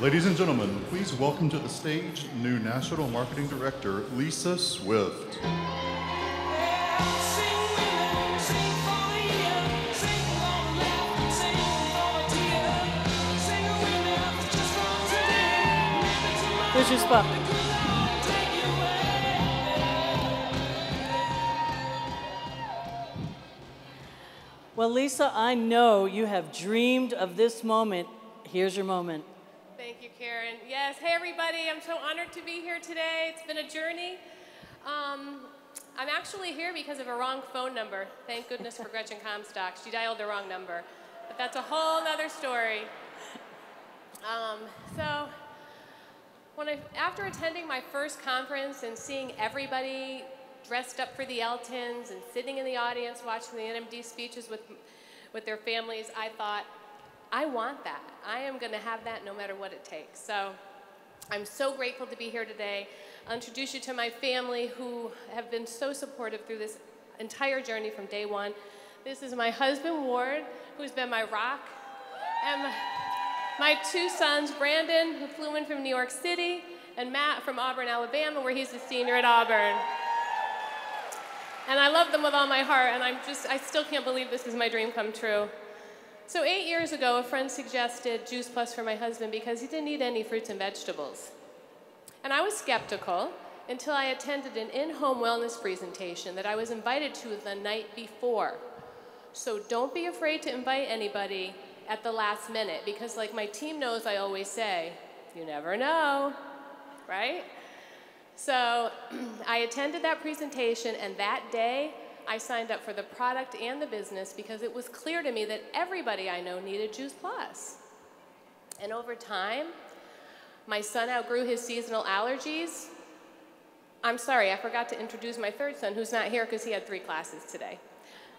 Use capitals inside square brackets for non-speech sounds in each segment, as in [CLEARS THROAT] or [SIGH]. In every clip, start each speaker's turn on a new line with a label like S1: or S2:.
S1: Ladies and gentlemen, please welcome to the stage new National Marketing Director, Lisa Swift.
S2: Here's your spot. Well, Lisa, I know you have dreamed of this moment. Here's your moment.
S3: Thank you, Karen. Yes, hey everybody, I'm so honored to be here today. It's been a journey. Um, I'm actually here because of a wrong phone number. Thank goodness for [LAUGHS] Gretchen Comstock. She dialed the wrong number. But that's a whole other story. Um, so, when I, after attending my first conference and seeing everybody dressed up for the Eltons and sitting in the audience watching the NMD speeches with, with their families, I thought, I want that. I am going to have that no matter what it takes. So I'm so grateful to be here today. I'll introduce you to my family who have been so supportive through this entire journey from day one. This is my husband, Ward, who's been my rock, and my, my two sons, Brandon, who flew in from New York City, and Matt from Auburn, Alabama, where he's a senior at Auburn. And I love them with all my heart, and I'm just, I still can't believe this is my dream come true. So eight years ago, a friend suggested Juice Plus for my husband because he didn't eat any fruits and vegetables. And I was skeptical until I attended an in-home wellness presentation that I was invited to the night before. So don't be afraid to invite anybody at the last minute because like my team knows I always say, you never know, right? So [CLEARS THROAT] I attended that presentation, and that day I signed up for the product and the business because it was clear to me that everybody I know needed Juice Plus. And over time, my son outgrew his seasonal allergies. I'm sorry, I forgot to introduce my third son, who's not here because he had three classes today.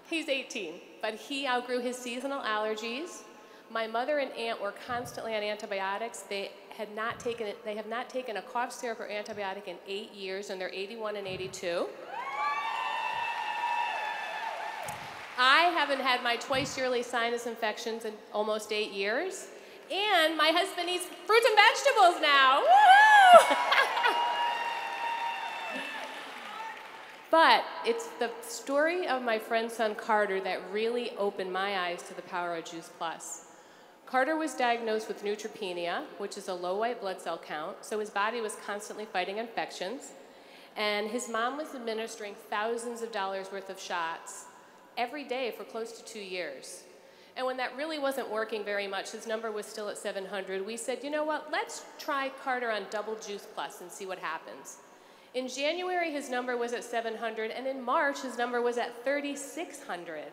S3: He's 18, but he outgrew his seasonal allergies. My mother and aunt were constantly on antibiotics. They had not taken they have not taken a cough syrup or antibiotic in eight years, and they're 81 and 82. I haven't had my twice yearly sinus infections in almost eight years. And my husband eats fruits and vegetables now. but it's the story of my friend's son Carter that really opened my eyes to the power of Juice Plus. Carter was diagnosed with neutropenia, which is a low white blood cell count, so his body was constantly fighting infections. And his mom was administering thousands of dollars worth of shots every day for close to two years. And when that really wasn't working very much, his number was still at 700, we said, you know what, let's try Carter on Double Juice Plus and see what happens. In January, his number was at 700, and in March, his number was at 3,600.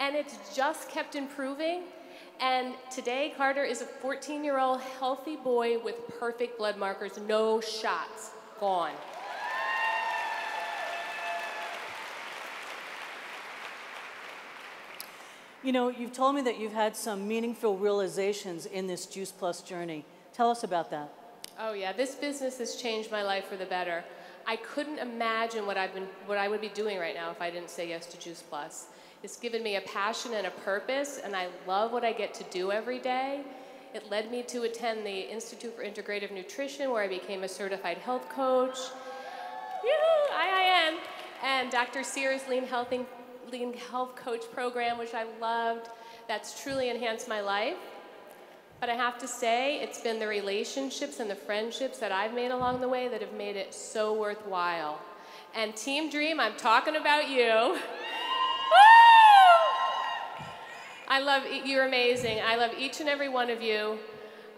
S3: And it's just kept improving. And today, Carter is a 14 year old healthy boy with perfect blood markers, no shots, gone.
S2: You know, you've told me that you've had some meaningful realizations in this Juice Plus journey. Tell us about that.
S3: Oh yeah, this business has changed my life for the better. I couldn't imagine what I've been what I would be doing right now if I didn't say yes to Juice Plus. It's given me a passion and a purpose, and I love what I get to do every day. It led me to attend the Institute for Integrative Nutrition, where I became a certified health coach. Yoo-hoo, IIN. And Dr. Sears Lean Health, Lean Health Coach program, which I loved. That's truly enhanced my life. But I have to say, it's been the relationships and the friendships that I've made along the way that have made it so worthwhile. And Team Dream, I'm talking about you. [LAUGHS] I love, you're amazing. I love each and every one of you.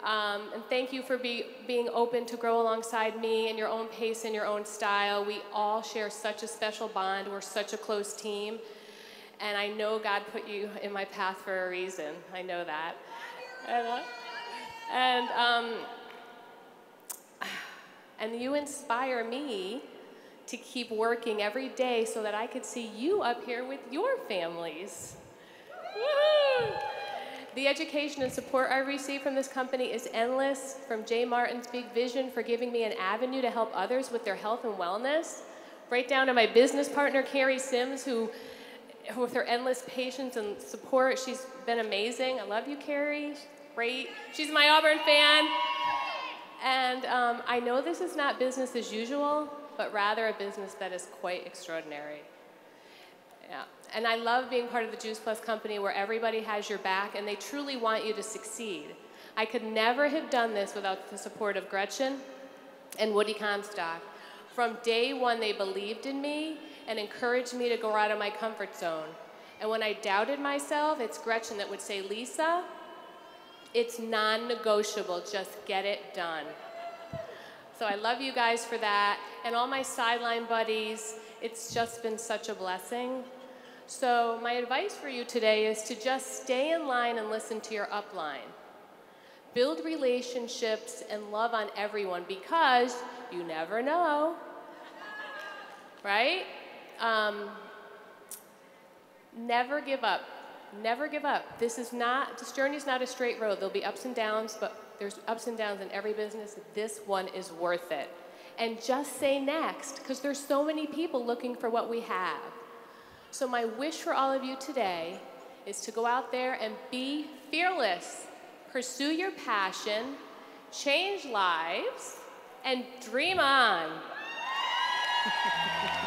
S3: Um, and thank you for be, being open to grow alongside me in your own pace and your own style. We all share such a special bond. We're such a close team. And I know God put you in my path for a reason. I know that. And, uh, and, um, and you inspire me to keep working every day so that I could see you up here with your families. The education and support I receive from this company is endless, from Jay Martin's big vision for giving me an avenue to help others with their health and wellness, right down to my business partner, Carrie Sims, who, with her endless patience and support, she's been amazing. I love you, Carrie. great. She's my Auburn fan. And um, I know this is not business as usual, but rather a business that is quite extraordinary. Yeah. And I love being part of the Juice Plus company where everybody has your back and they truly want you to succeed. I could never have done this without the support of Gretchen and Woody Comstock. From day one, they believed in me and encouraged me to go out of my comfort zone. And when I doubted myself, it's Gretchen that would say, Lisa, it's non negotiable, just get it done. So I love you guys for that. And all my sideline buddies, it's just been such a blessing. So, my advice for you today is to just stay in line and listen to your upline. Build relationships and love on everyone because you never know. Right? Um, never give up. Never give up. This is not, this journey is not a straight road. There'll be ups and downs, but there's ups and downs in every business. This one is worth it. And just say next, because there's so many people looking for what we have. So, my wish for all of you today is to go out there and be fearless, pursue your passion, change lives, and dream on. [LAUGHS]